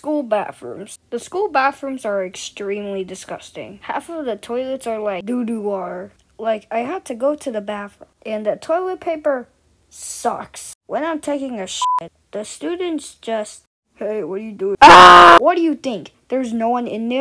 school bathrooms. The school bathrooms are extremely disgusting. Half of the toilets are like doo doo water. Like, I had to go to the bathroom, and the toilet paper sucks. When I'm taking a shit, the students just, hey, what are you doing? Ah! What do you think? There's no one in there?